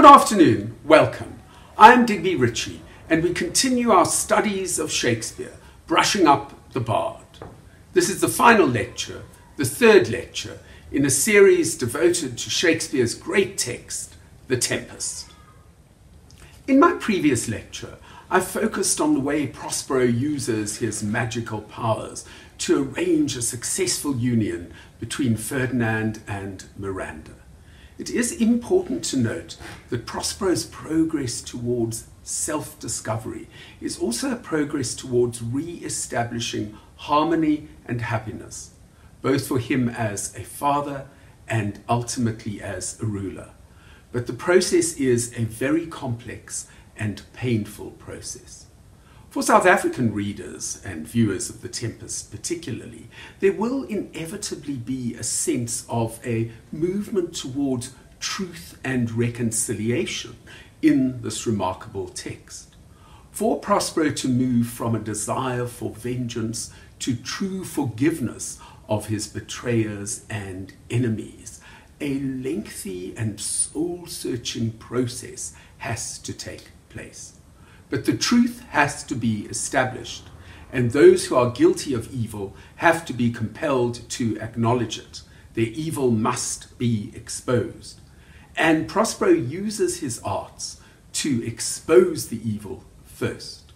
Good afternoon, welcome. I am Digby Ricci, and we continue our studies of Shakespeare, brushing up the Bard. This is the final lecture, the third lecture, in a series devoted to Shakespeare's great text, The Tempest. In my previous lecture, I focused on the way Prospero uses his magical powers to arrange a successful union between Ferdinand and Miranda. It is important to note that Prospero's progress towards self discovery is also a progress towards re establishing harmony and happiness, both for him as a father and ultimately as a ruler. But the process is a very complex and painful process. For South African readers and viewers of The Tempest particularly, there will inevitably be a sense of a movement towards truth and reconciliation in this remarkable text. For Prospero to move from a desire for vengeance to true forgiveness of his betrayers and enemies, a lengthy and soul searching process has to take place. But the truth has to be established, and those who are guilty of evil have to be compelled to acknowledge it. Their evil must be exposed. And Prospero uses his arts to expose the evil first.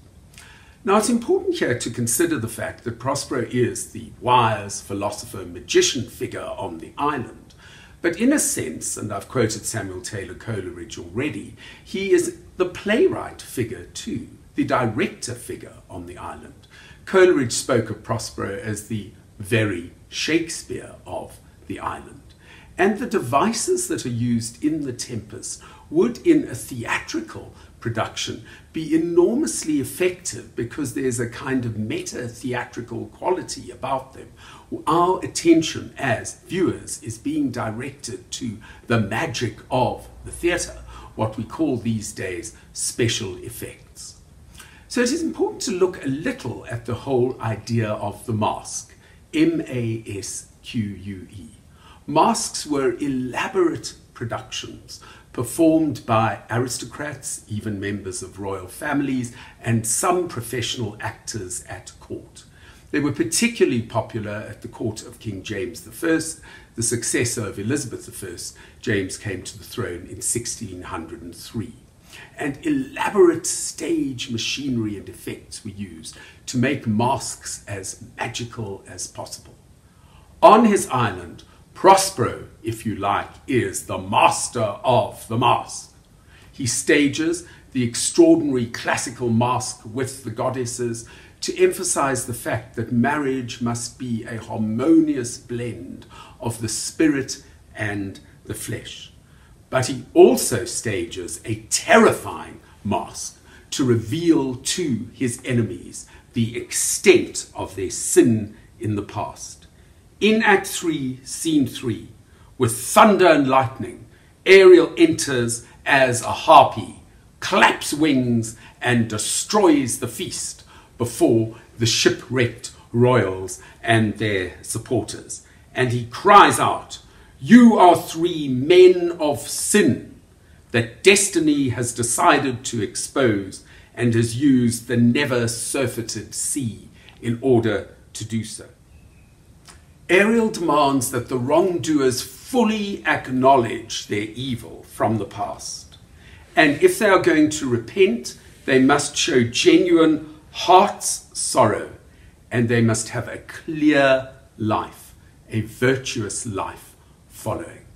Now, it's important here to consider the fact that Prospero is the wise philosopher magician figure on the island. But in a sense, and I've quoted Samuel Taylor Coleridge already, he is the playwright figure too, the director figure on the island. Coleridge spoke of Prospero as the very Shakespeare of the island. And the devices that are used in The Tempest would, in a theatrical production, be enormously effective because there's a kind of meta theatrical quality about them. Our attention as viewers is being directed to the magic of the theatre what we call these days special effects. So it is important to look a little at the whole idea of the mask, M A S Q U E. Masks were elaborate productions performed by aristocrats, even members of royal families, and some professional actors at court. They were particularly popular at the court of King James I, the successor of Elizabeth I. James came to the throne in 1603. And elaborate stage machinery and effects were used to make masks as magical as possible. On his island, Prospero, if you like, is the master of the mask. He stages the extraordinary classical mask with the goddesses to emphasize the fact that marriage must be a harmonious blend of the spirit and the flesh. But he also stages a terrifying mask to reveal to his enemies the extent of their sin in the past. In Act 3, Scene 3, with thunder and lightning, Ariel enters as a harpy, claps wings, and destroys the feast before the shipwrecked royals and their supporters. And he cries out, You are three men of sin that destiny has decided to expose and has used the never surfeited sea in order to do so. Ariel demands that the wrongdoers fully acknowledge their evil from the past. And if they are going to repent, they must show genuine heart's sorrow, and they must have a clear life, a virtuous life following.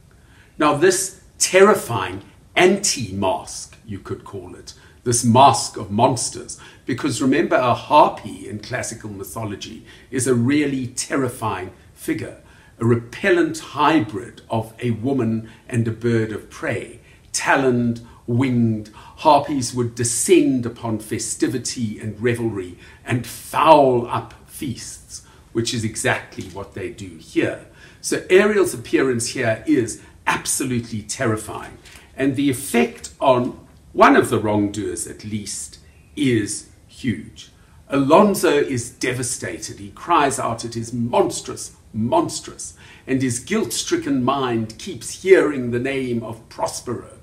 Now, this terrifying anti mask, you could call it, this mask of monsters, because remember, a harpy in classical mythology is a really terrifying figure, a repellent hybrid of a woman and a bird of prey, taloned, winged, harpies would descend upon festivity and revelry and foul up feasts, which is exactly what they do here. So Ariel's appearance here is absolutely terrifying. And the effect on one of the wrongdoers, at least, is huge. Alonso is devastated. He cries out, It is monstrous, monstrous. And his guilt stricken mind keeps hearing the name of Prospero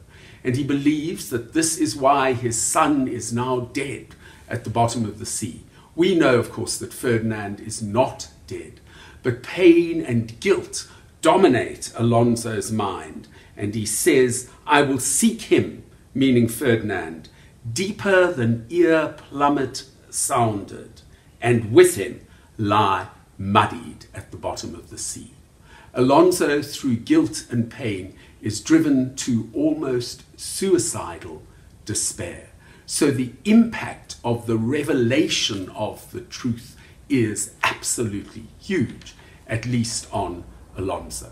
and he believes that this is why his son is now dead at the bottom of the sea. We know, of course, that Ferdinand is not dead, but pain and guilt dominate Alonso's mind, and he says, I will seek him, meaning Ferdinand, deeper than ear plummet sounded, and with him lie muddied at the bottom of the sea. Alonso, through guilt and pain, is driven to almost suicidal despair. So the impact of the revelation of the truth is absolutely huge, at least on Alonso.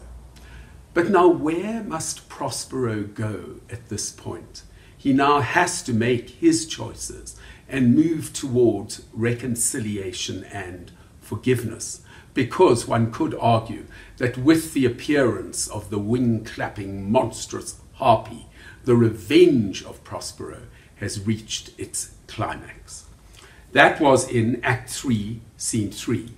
But now, where must Prospero go at this point? He now has to make his choices and move towards reconciliation and forgiveness because one could argue that with the appearance of the wing clapping monstrous harpy, the revenge of Prospero has reached its climax. That was in Act 3, Scene 3.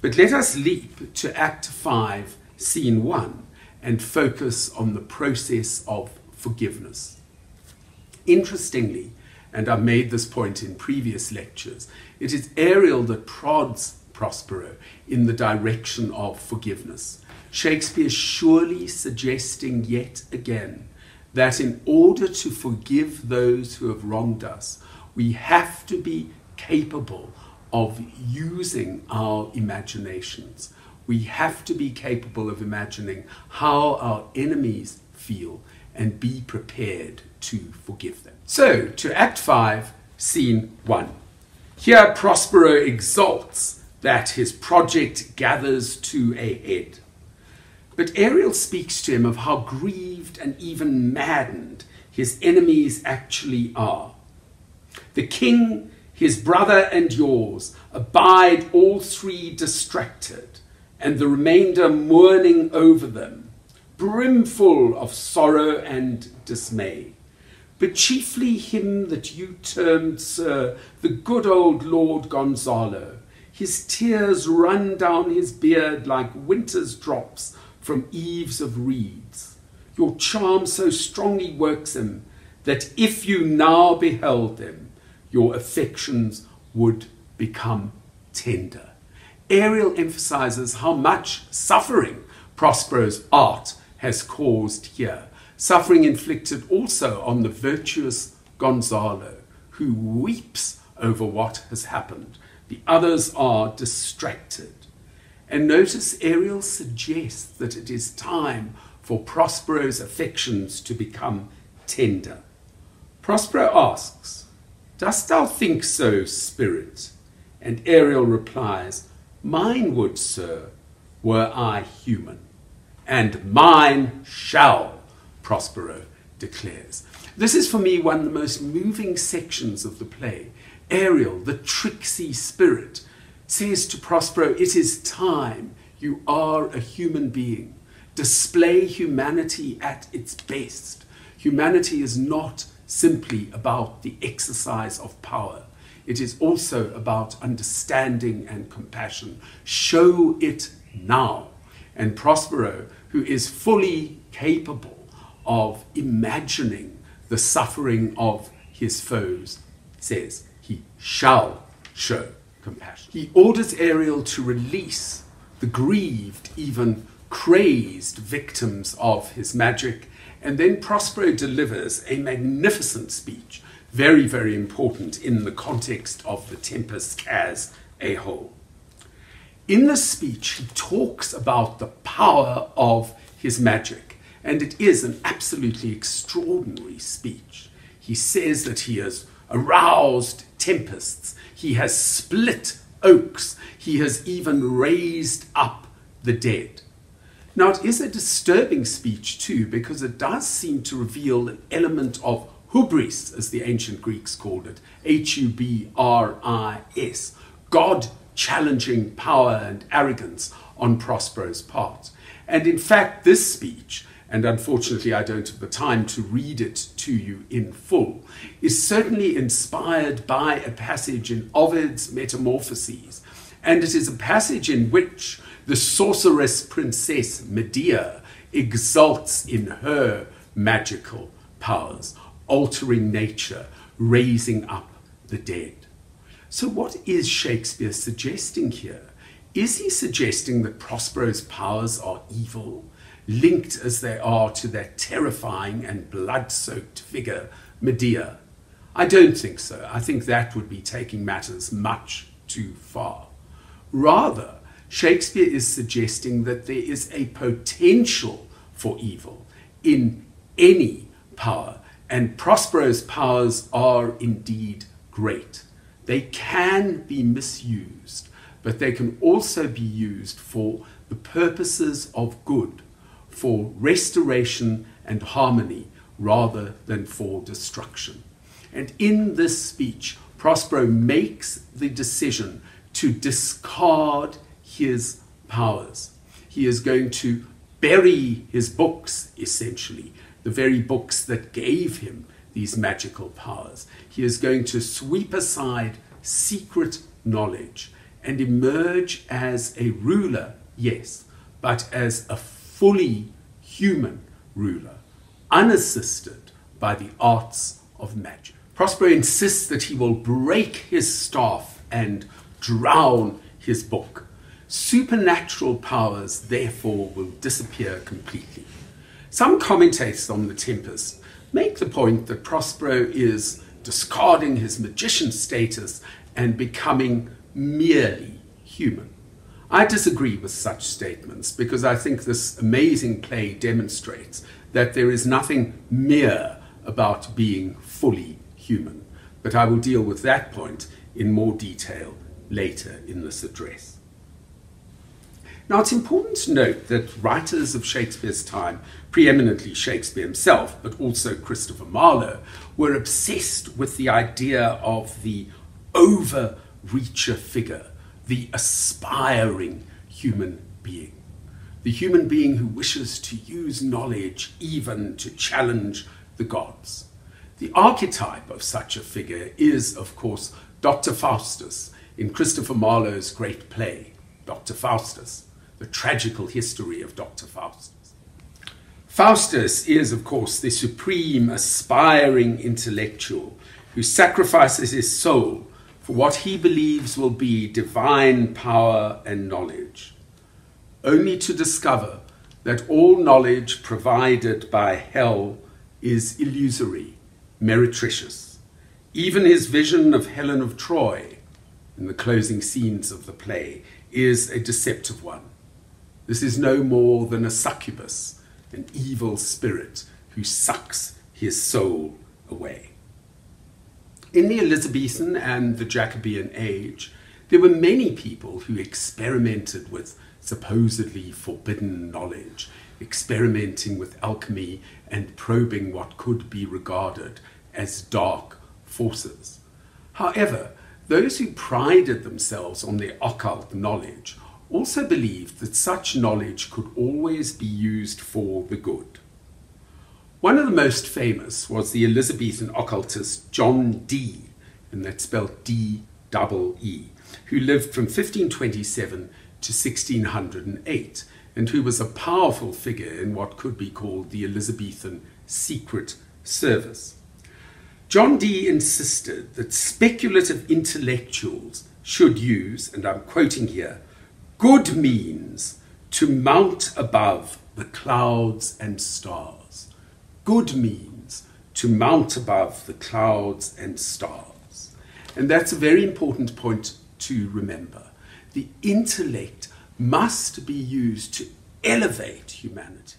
But let us leap to Act 5, Scene 1, and focus on the process of forgiveness. Interestingly, and I've made this point in previous lectures, it is Ariel that prods Prospero in the direction of forgiveness. Shakespeare surely suggesting yet again that in order to forgive those who have wronged us, we have to be capable of using our imaginations. We have to be capable of imagining how our enemies feel and be prepared to forgive them. So, to Act 5, Scene 1. Here Prospero exalts that his project gathers to a head. But Ariel speaks to him of how grieved and even maddened his enemies actually are. The king, his brother, and yours abide all three distracted, and the remainder mourning over them, brimful of sorrow and dismay. But chiefly him that you termed, sir, the good old Lord Gonzalo, his tears run down his beard like winter's drops from eaves of reeds. Your charm so strongly works him that if you now beheld them, your affections would become tender. Ariel emphasizes how much suffering Prospero's art has caused here. Suffering inflicted also on the virtuous Gonzalo, who weeps over what has happened the others are distracted. And notice Ariel suggests that it is time for Prospero's affections to become tender. Prospero asks, Dost thou think so, spirit? And Ariel replies, Mine would, sir, were I human. And mine shall, Prospero declares. This is for me one of the most moving sections of the play Ariel, the tricksy spirit, says to Prospero, It is time. You are a human being. Display humanity at its best. Humanity is not simply about the exercise of power. It is also about understanding and compassion. Show it now. And Prospero, who is fully capable of imagining the suffering of his foes, says, he shall show compassion. He orders Ariel to release the grieved, even crazed victims of his magic, and then Prospero delivers a magnificent speech, very, very important in the context of the Tempest as a whole. In this speech, he talks about the power of his magic, and it is an absolutely extraordinary speech. He says that he has aroused tempests, he has split oaks, he has even raised up the dead. Now, it is a disturbing speech too, because it does seem to reveal an element of hubris, as the ancient Greeks called it H U B R I S, God challenging power and arrogance on Prospero's part. And in fact, this speech and unfortunately I don't have the time to read it to you in full, is certainly inspired by a passage in Ovid's Metamorphoses. And it is a passage in which the sorceress princess Medea exults in her magical powers. altering nature, raising up the dead. So, what is Shakespeare suggesting here? Is he suggesting that Prospero's powers are evil, linked as they are to that terrifying and blood soaked figure, Medea? I don't think so. I think that would be taking matters much too far. Rather, Shakespeare is suggesting that there is a potential for evil in any power, and Prospero's powers are indeed great. They can be misused but they can also be used for the purposes of good, for restoration and harmony rather than for destruction. And in this speech, Prospero makes the decision to discard his powers. He is going to bury his books, essentially, the very books that gave him these magical powers. He is going to sweep aside secret knowledge and emerge as a ruler, yes, but as a fully human ruler, unassisted by the arts of magic. Prospero insists that he will break his staff and drown his book. Supernatural powers, therefore, will disappear completely. Some commentators on The Tempest make the point that Prospero is discarding his magician status and becoming merely human. I disagree with such statements because I think this amazing play demonstrates that there is nothing mere about being fully human. But I will deal with that point in more detail later in this address. Now, it's important to note that writers of Shakespeare's time, preeminently Shakespeare himself, but also Christopher Marlowe, were obsessed with the idea of the over reacher figure, the aspiring human being. The human being who wishes to use knowledge even to challenge the gods. The archetype of such a figure is, of course, Dr. Faustus in Christopher Marlowe's great play, Dr. Faustus, the tragical history of Dr. Faustus. Faustus is, of course, the supreme aspiring intellectual who sacrifices his soul for what he believes will be divine power and knowledge, only to discover that all knowledge provided by hell is illusory, meretricious. Even his vision of Helen of Troy in the closing scenes of the play is a deceptive one. This is no more than a succubus, an evil spirit who sucks his soul away. In the Elizabethan and the Jacobean age, there were many people who experimented with supposedly forbidden knowledge, experimenting with alchemy and probing what could be regarded as dark forces. However, those who prided themselves on their occult knowledge also believed that such knowledge could always be used for the good. One of the most famous was the Elizabethan occultist John Dee, and that's spelled D double E, who lived from 1527 to 1608, and who was a powerful figure in what could be called the Elizabethan secret service. John Dee insisted that speculative intellectuals should use, and I'm quoting here, good means to mount above the clouds and stars good means to mount above the clouds and stars. And that's a very important point to remember. The intellect must be used to elevate humanity.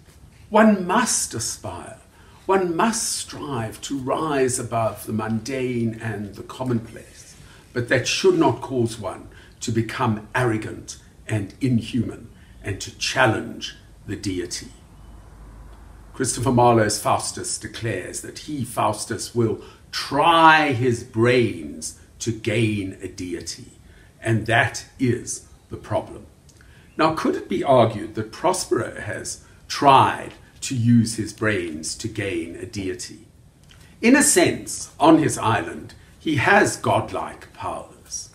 One must aspire, one must strive to rise above the mundane and the commonplace, but that should not cause one to become arrogant and inhuman and to challenge the deity. Christopher Marlowe's Faustus declares that he, Faustus, will try his brains to gain a deity. And that is the problem. Now, could it be argued that Prospero has tried to use his brains to gain a deity? In a sense, on his island, he has godlike powers.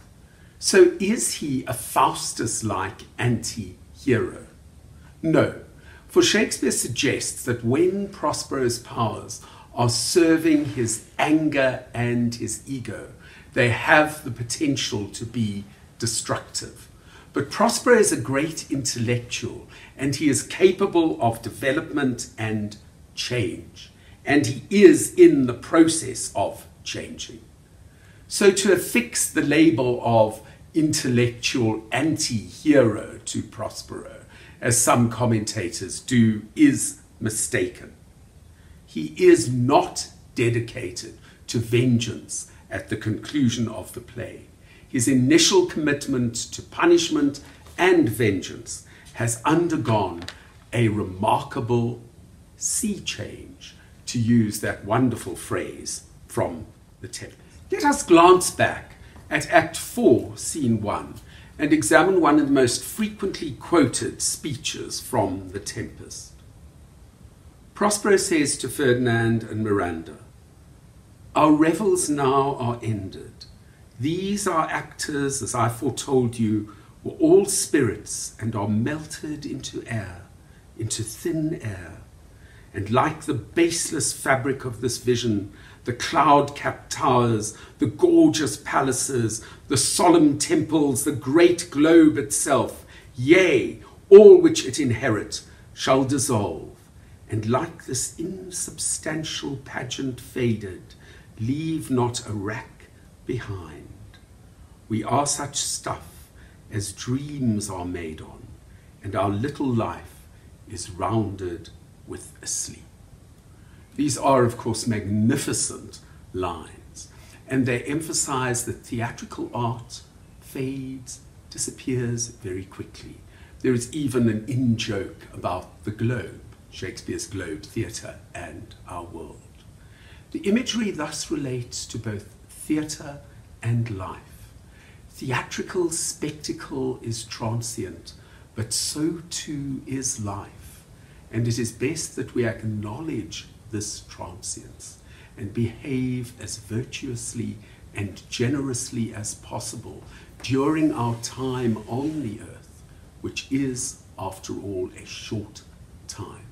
So is he a Faustus like anti hero? No, for Shakespeare suggests that when Prospero's powers are serving his anger and his ego. They have the potential to be destructive. But Prospero is a great intellectual and he is capable of development and change. And he is in the process of changing. So to affix the label of intellectual anti hero to Prospero, as some commentators do, is mistaken. He is not dedicated to vengeance at the conclusion of the play. His initial commitment to punishment and vengeance has undergone a remarkable sea change, to use that wonderful phrase from the text. Let us glance back at Act 4, Scene 1, and examine one of the most frequently quoted speeches from The Tempest. Prospero says to Ferdinand and Miranda, Our revels now are ended. These are actors, as I foretold you, were all spirits and are melted into air, into thin air. And like the baseless fabric of this vision, the cloud capped towers, the gorgeous palaces, the solemn temples, the great globe itself, yea, all which it inherit, shall dissolve, and like this insubstantial pageant faded, leave not a rack behind. We are such stuff as dreams are made on, and our little life is rounded with a sleep. These are, of course, magnificent lines, and they emphasize that theatrical art fades, disappears very quickly. There is even an in joke about the globe, Shakespeare's Globe Theatre, and our world. The imagery thus relates to both theatre and life. Theatrical spectacle is transient, but so too is life. And it is best that we acknowledge this transience and behave as virtuously and generously as possible during our time on the earth, which is, after all, a short time.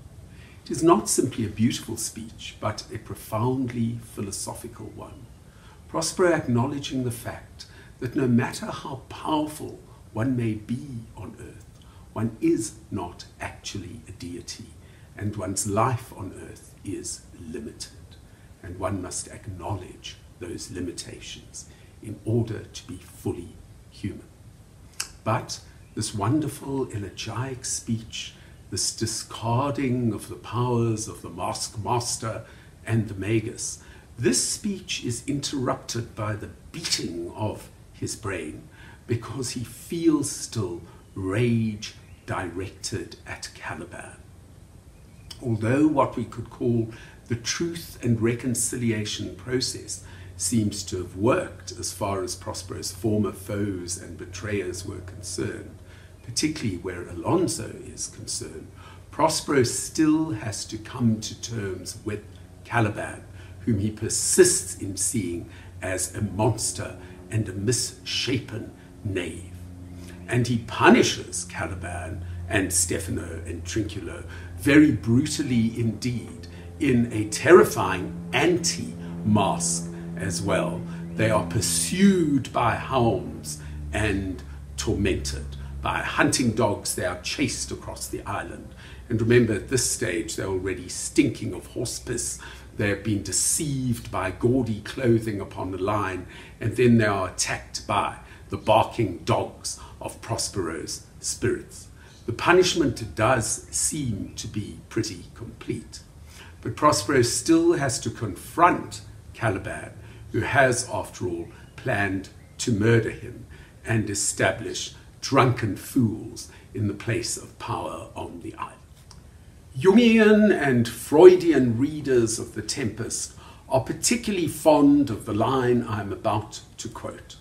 It is not simply a beautiful speech, but a profoundly philosophical one. Prospero acknowledging the fact that no matter how powerful one may be on earth, one is not actually a deity, and one's life on earth is limited, and one must acknowledge those limitations in order to be fully human. But this wonderful elegiac speech, this discarding of the powers of the mask master and the magus, this speech is interrupted by the beating of his brain because he feels still rage directed at Caliban although what we could call the truth and reconciliation process seems to have worked as far as Prospero's former foes and betrayers were concerned, particularly where Alonso is concerned, Prospero still has to come to terms with Caliban, whom he persists in seeing as a monster and a misshapen knave. And he punishes Caliban and Stephano and Trinculo very brutally indeed in a terrifying anti mask as well. They are pursued by hounds and tormented. By hunting dogs, they are chased across the island. And remember, at this stage, they're already stinking of horse piss. They have been deceived by gaudy clothing upon the line, and then they are attacked by the barking dogs of Prospero's spirits. The punishment does seem to be pretty complete. But Prospero still has to confront Caliban, who has, after all, planned to murder him and establish drunken fools in the place of power on the island. Jungian and Freudian readers of The Tempest are particularly fond of the line I am about to quote.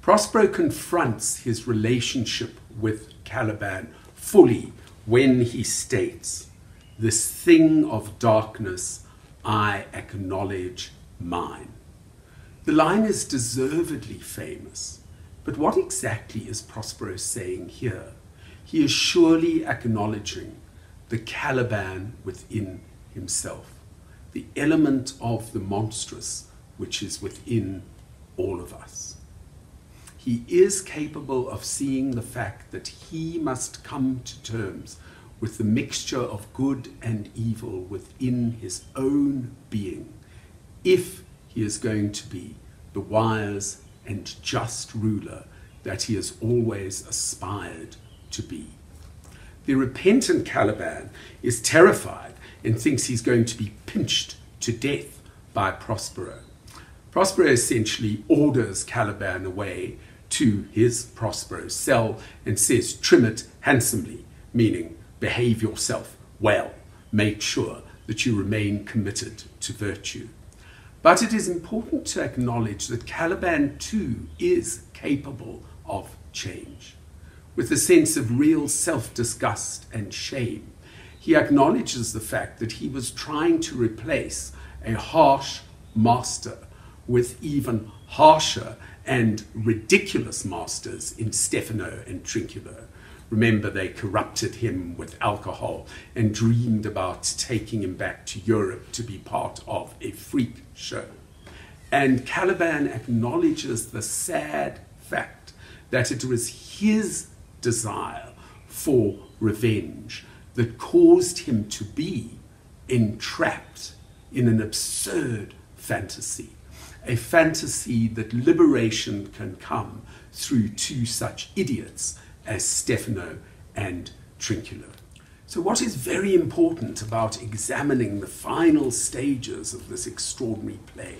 Prospero confronts his relationship with Caliban fully when he states, This thing of darkness I acknowledge mine. The line is deservedly famous, but what exactly is Prospero saying here? He is surely acknowledging the Caliban within himself, the element of the monstrous which is within all of us. He is capable of seeing the fact that he must come to terms with the mixture of good and evil within his own being if he is going to be the wise and just ruler that he has always aspired to be. The repentant Caliban is terrified and thinks he's going to be pinched to death by Prospero. Prospero essentially orders Caliban away to his Prospero cell and says, Trim it handsomely, meaning behave yourself well, make sure that you remain committed to virtue. But it is important to acknowledge that Caliban too is capable of change. With a sense of real self disgust and shame, he acknowledges the fact that he was trying to replace a harsh master with even harsher and ridiculous masters in Stephano and Trinculo. Remember, they corrupted him with alcohol and dreamed about taking him back to Europe to be part of a freak show. And Caliban acknowledges the sad fact that it was his desire for revenge that caused him to be entrapped in an absurd fantasy. A fantasy that liberation can come through two such idiots as Stephano and Trinculo. So, what is very important about examining the final stages of this extraordinary play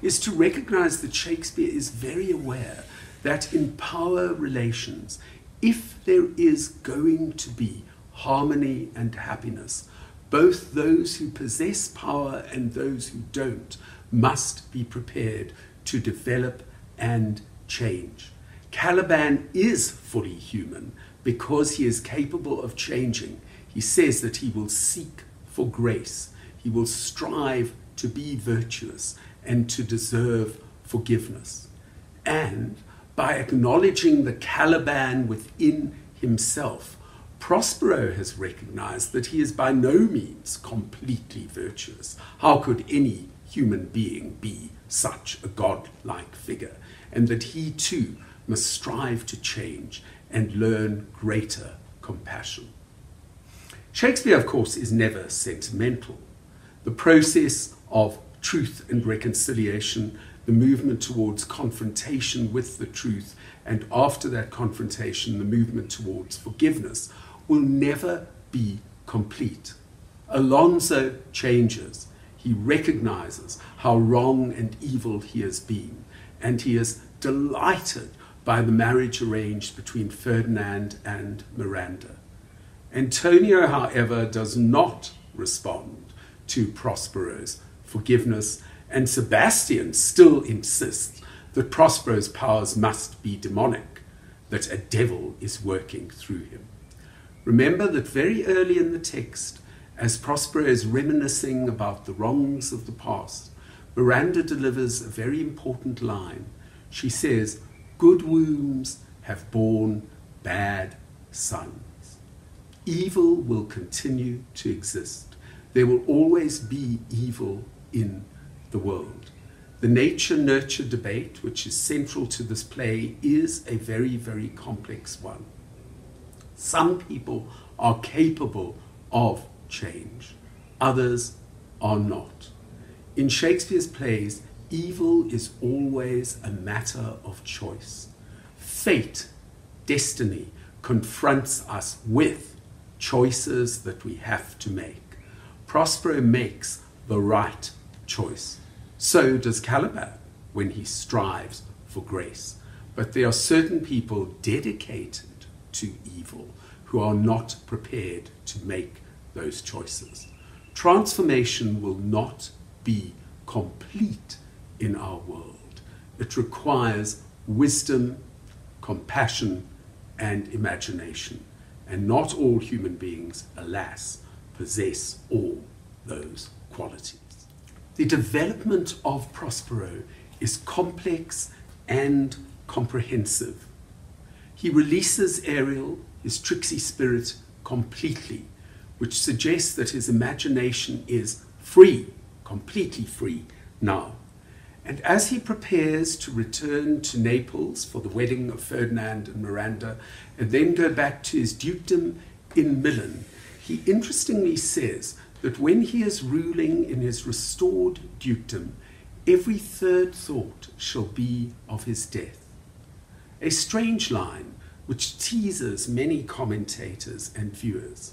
is to recognize that Shakespeare is very aware that in power relations, if there is going to be harmony and happiness, both those who possess power and those who don't must be prepared to develop and change. Caliban is fully human because he is capable of changing. He says that he will seek for grace, he will strive to be virtuous and to deserve forgiveness. And by acknowledging the Caliban within himself, Prospero has recognized that he is by no means completely virtuous. How could any human being be such a god-like figure? And that he too must strive to change and learn greater compassion. Shakespeare, of course, is never sentimental. The process of truth and reconciliation, the movement towards confrontation with the truth, and after that confrontation, the movement towards forgiveness will never be complete. Alonso changes. He recognizes how wrong and evil he has been, and he is delighted by the marriage arranged between Ferdinand and Miranda. Antonio, however, does not respond to Prospero's forgiveness, and Sebastian still insists that Prospero's powers must be demonic, that a devil is working through him. Remember that very early in the text, as Prospero is reminiscing about the wrongs of the past, Miranda delivers a very important line. She says, Good wombs have borne bad sons. Evil will continue to exist. There will always be evil in the world. The nature nurture debate, which is central to this play, is a very, very complex one. Some people are capable of change, others are not. In Shakespeare's plays, evil is always a matter of choice. Fate, destiny, confronts us with choices that we have to make. Prospero makes the right choice. So does Caliban when he strives for grace. But there are certain people dedicated to evil who are not prepared to make those choices. Transformation will not be complete in our world. It requires wisdom, compassion, and imagination. And not all human beings, alas, possess all those qualities. The development of Prospero is complex and comprehensive. He releases Ariel, his tricksy spirit, completely, which suggests that his imagination is free completely free now. And as he prepares to return to Naples for the wedding of Ferdinand and Miranda, and then go back to his dukedom in Milan, he interestingly says that when he is ruling in his restored dukedom, every third thought shall be of his death. A strange line which teases many commentators and viewers.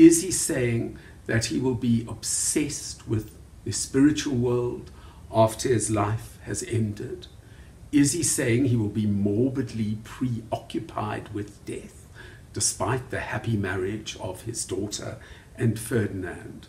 Is he saying that he will be obsessed with the spiritual world after his life has ended? Is he saying he will be morbidly preoccupied with death, despite the happy marriage of his daughter and Ferdinand?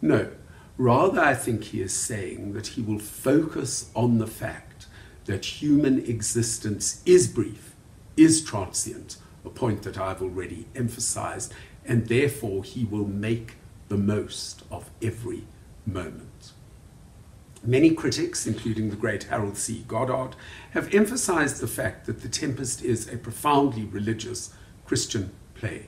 No, rather, I think he is saying that he will focus on the fact that human existence is brief, is transient, a point that I've already emphasized, and therefore he will make the most of every moment. Many critics, including the great Harold C. Goddard, have emphasized the fact that The Tempest is a profoundly religious Christian play,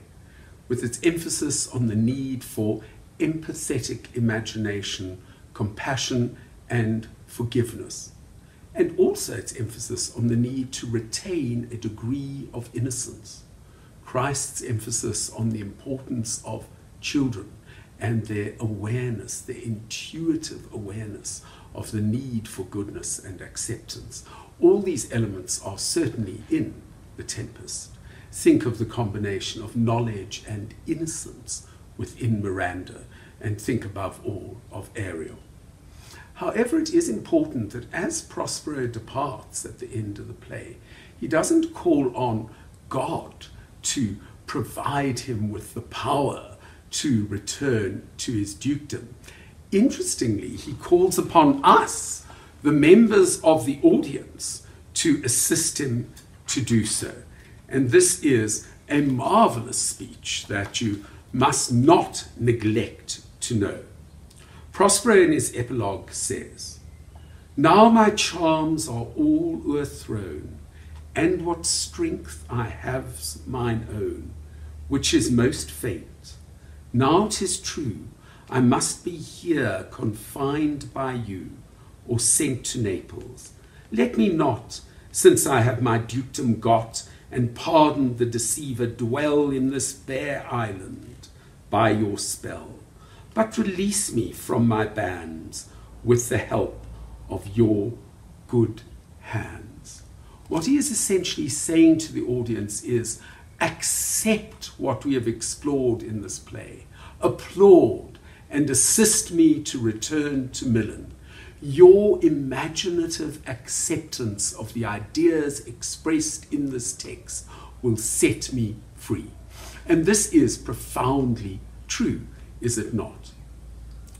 with its emphasis on the need for empathetic imagination, compassion, and forgiveness, and also its emphasis on the need to retain a degree of innocence. Christ's emphasis on the importance of children and their awareness, their intuitive awareness of the need for goodness and acceptance. All these elements are certainly in The Tempest. Think of the combination of knowledge and innocence within Miranda, and think above all of Ariel. However, it is important that as Prospero departs at the end of the play, he doesn't call on God to provide him with the power to return to his dukedom. Interestingly, he calls upon us, the members of the audience, to assist him to do so. And this is a marvelous speech that you must not neglect to know. Prospero in his epilogue says, Now my charms are all o'erthrown, and what strength I have's mine own, which is most faint. Now 'tis true, I must be here confined by you, or sent to Naples. Let me not, since I have my dukedom got, and pardoned the deceiver, dwell in this bare island by your spell, but release me from my bands with the help of your good hands. What he is essentially saying to the audience is accept what we have explored in this play, applaud and assist me to return to Milan. Your imaginative acceptance of the ideas expressed in this text will set me free. And this is profoundly true, is it not?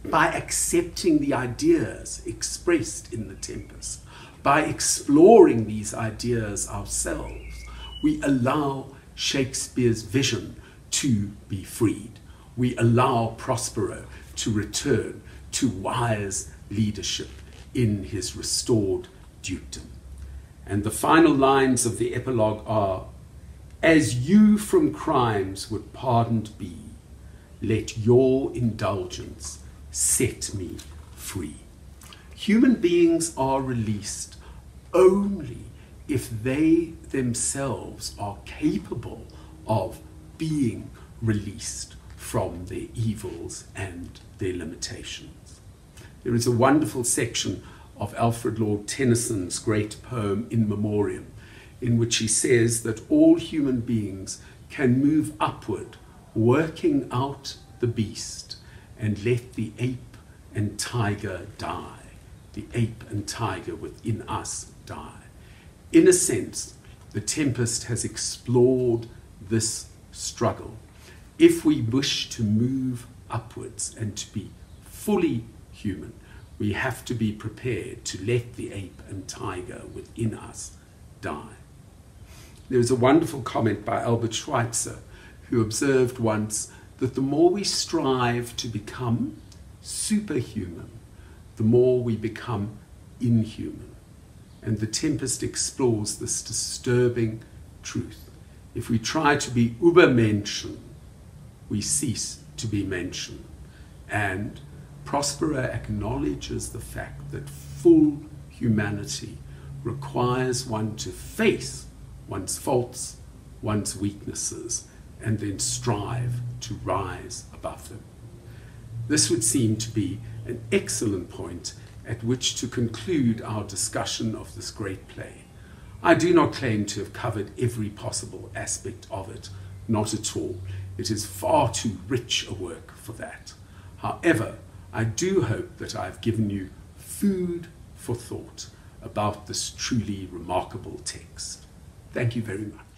By accepting the ideas expressed in the Tempest, by exploring these ideas ourselves, we allow Shakespeare's vision to be freed. We allow Prospero to return to wise leadership in his restored dukedom. And the final lines of the epilogue are as you from crimes would pardoned be, let your indulgence set me free. Human beings are released only if they themselves are capable of being released from their evils and their limitations. There is a wonderful section of Alfred Lord Tennyson's great poem In Memoriam in which he says that all human beings can move upward, working out the beast, and let the ape and tiger die. The ape and tiger within us die. In a sense, the Tempest has explored this struggle. If we wish to move upwards and to be fully human, we have to be prepared to let the ape and tiger within us die. There is a wonderful comment by Albert Schweitzer, who observed once that the more we strive to become superhuman, the more we become inhuman. And the Tempest explores this disturbing truth. If we try to be Übermenschen, we cease to be Menschen. And Prospero acknowledges the fact that full humanity requires one to face one's faults, one's weaknesses, and then strive to rise above them. This would seem to be an excellent point at which to conclude our discussion of this great play. I do not claim to have covered every possible aspect of it, not at all. It is far too rich a work for that. However, I do hope that I've given you food for thought about this truly remarkable text. Thank you very much.